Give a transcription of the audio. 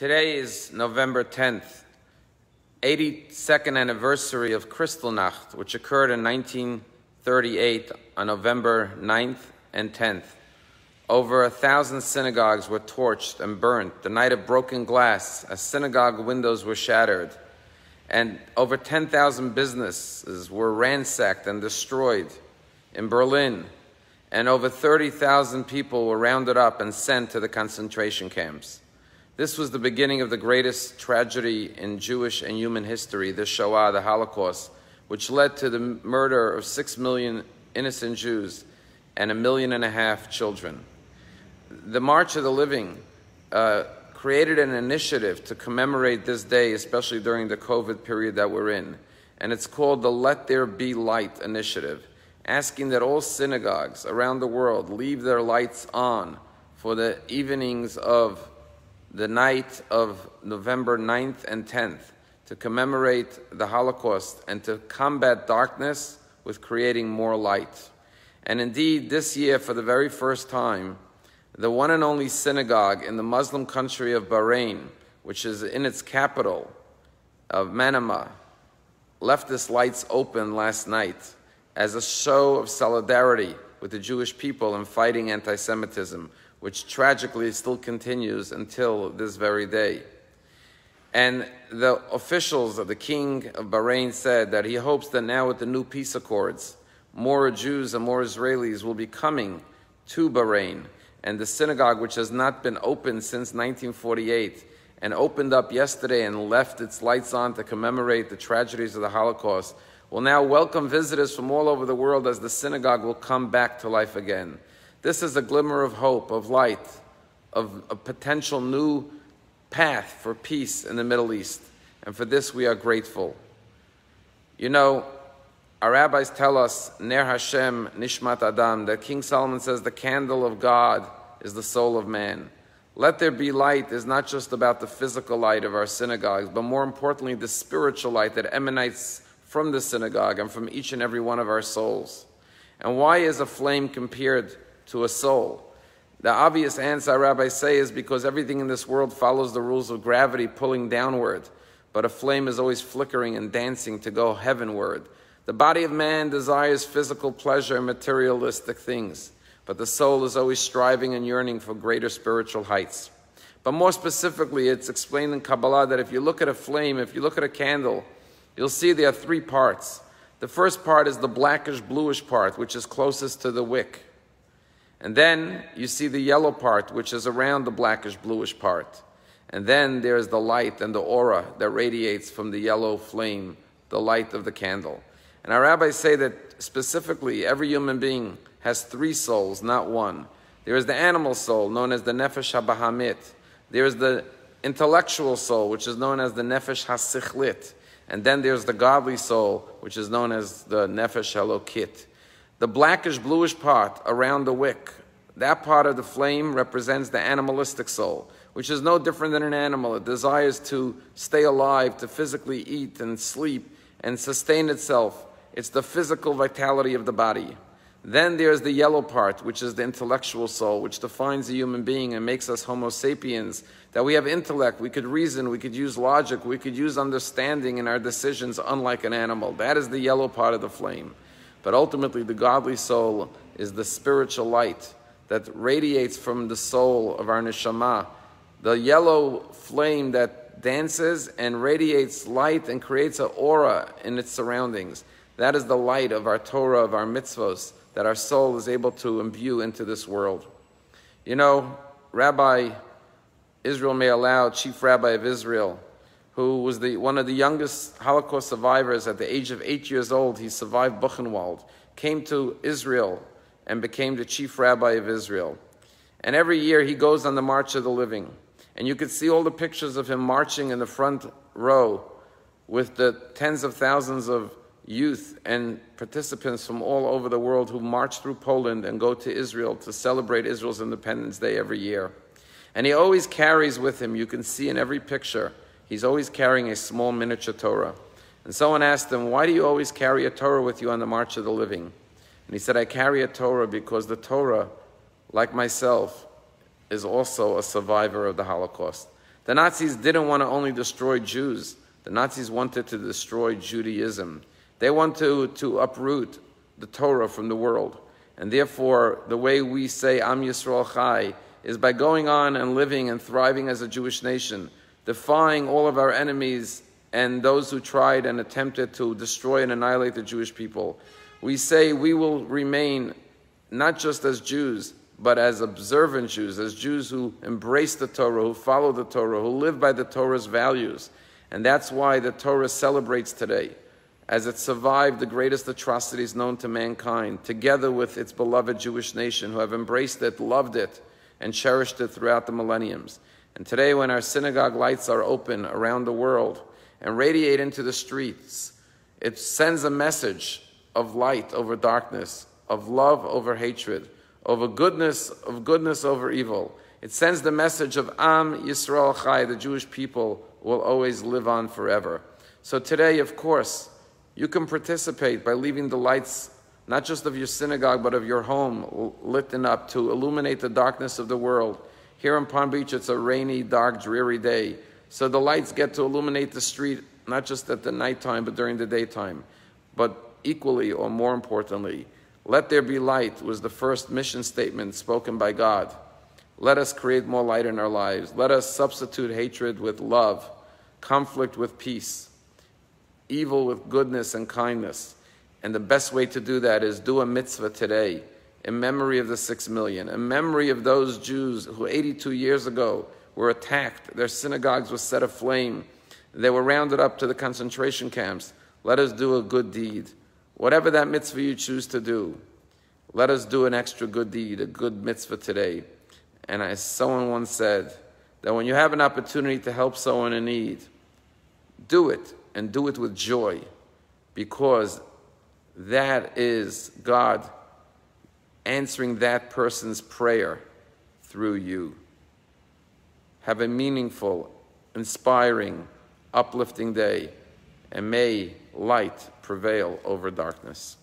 Today is November 10th, 82nd anniversary of Kristallnacht, which occurred in 1938 on November 9th and 10th. Over a thousand synagogues were torched and burnt, the night of broken glass, as synagogue windows were shattered. And over 10,000 businesses were ransacked and destroyed in Berlin. And over 30,000 people were rounded up and sent to the concentration camps. This was the beginning of the greatest tragedy in Jewish and human history, the Shoah, the Holocaust, which led to the murder of six million innocent Jews and a million and a half children. The March of the Living uh, created an initiative to commemorate this day, especially during the COVID period that we're in. And it's called the Let There Be Light Initiative, asking that all synagogues around the world leave their lights on for the evenings of the night of November 9th and 10th to commemorate the Holocaust and to combat darkness with creating more light. And indeed, this year, for the very first time, the one and only synagogue in the Muslim country of Bahrain, which is in its capital of Manama, left its lights open last night as a show of solidarity with the Jewish people in fighting anti Semitism, which tragically still continues until this very day. And the officials of the king of Bahrain said that he hopes that now with the new peace accords, more Jews and more Israelis will be coming to Bahrain. And the synagogue, which has not been opened since 1948 and opened up yesterday and left its lights on to commemorate the tragedies of the Holocaust, will now welcome visitors from all over the world as the synagogue will come back to life again. This is a glimmer of hope, of light, of a potential new path for peace in the Middle East. And for this we are grateful. You know, our rabbis tell us, Ner Hashem Nishmat Adam, that King Solomon says the candle of God is the soul of man. Let there be light is not just about the physical light of our synagogues, but more importantly, the spiritual light that emanates from the synagogue and from each and every one of our souls. And why is a flame compared to a soul? The obvious answer, rabbis say, is because everything in this world follows the rules of gravity pulling downward, but a flame is always flickering and dancing to go heavenward. The body of man desires physical pleasure and materialistic things, but the soul is always striving and yearning for greater spiritual heights. But more specifically, it's explained in Kabbalah that if you look at a flame, if you look at a candle, you'll see there are three parts. The first part is the blackish bluish part, which is closest to the wick. And then you see the yellow part, which is around the blackish bluish part. And then there's the light and the aura that radiates from the yellow flame, the light of the candle. And our rabbis say that specifically every human being has three souls, not one. There is the animal soul, known as the nefesh habahamit. There is the intellectual soul, which is known as the nefesh hasichlit. And then there's the godly soul, which is known as the nefesh halokit. The blackish bluish part around the wick, that part of the flame represents the animalistic soul, which is no different than an animal. It desires to stay alive, to physically eat and sleep and sustain itself. It's the physical vitality of the body. Then there's the yellow part, which is the intellectual soul, which defines a human being and makes us Homo sapiens. That we have intellect, we could reason, we could use logic, we could use understanding in our decisions, unlike an animal. That is the yellow part of the flame. But ultimately, the godly soul is the spiritual light that radiates from the soul of our neshama. The yellow flame that dances and radiates light and creates an aura in its surroundings. That is the light of our Torah, of our mitzvos, that our soul is able to imbue into this world. You know, Rabbi Israel Meir Lau, chief rabbi of Israel, who was the, one of the youngest Holocaust survivors at the age of eight years old. He survived Buchenwald, came to Israel and became the chief rabbi of Israel. And every year he goes on the March of the Living. And you could see all the pictures of him marching in the front row with the tens of thousands of youth and participants from all over the world who march through Poland and go to Israel to celebrate Israel's Independence Day every year. And he always carries with him, you can see in every picture, He's always carrying a small miniature Torah. And someone asked him, Why do you always carry a Torah with you on the March of the Living? And he said, I carry a Torah because the Torah, like myself, is also a survivor of the Holocaust. The Nazis didn't want to only destroy Jews, the Nazis wanted to destroy Judaism. They want to, to uproot the Torah from the world. And therefore, the way we say Am Yisrael Chai is by going on and living and thriving as a Jewish nation, defying all of our enemies and those who tried and attempted to destroy and annihilate the Jewish people. We say we will remain not just as Jews, but as observant Jews, as Jews who embrace the Torah, who follow the Torah, who live by the Torah's values. And that's why the Torah celebrates today, as it survived the greatest atrocities known to mankind, together with its beloved Jewish nation who have embraced it, loved it, and cherished it throughout the millenniums. And today, when our synagogue lights are open around the world and radiate into the streets, it sends a message of light over darkness, of love over hatred, of goodness, of goodness over evil. It sends the message of Am Yisrael Chai, the Jewish people will always live on forever. So today, of course, you can participate by leaving the lights, not just of your synagogue, but of your home, lit up to illuminate the darkness of the world. Here in Palm Beach, it's a rainy, dark, dreary day. So the lights get to illuminate the street, not just at the nighttime, but during the daytime. But equally, or more importantly, let there be light was the first mission statement spoken by God. Let us create more light in our lives. Let us substitute hatred with love, conflict with peace, evil with goodness and kindness. And the best way to do that is do a mitzvah today in memory of the six million, in memory of those Jews who 82 years ago were attacked, their synagogues were set aflame, they were rounded up to the concentration camps. Let us do a good deed. Whatever that mitzvah you choose to do, let us do an extra good deed, a good mitzvah today. And as someone once said, that when you have an opportunity to help someone in need, do it and do it with joy because that is God answering that person's prayer through you. Have a meaningful, inspiring, uplifting day, and may light prevail over darkness.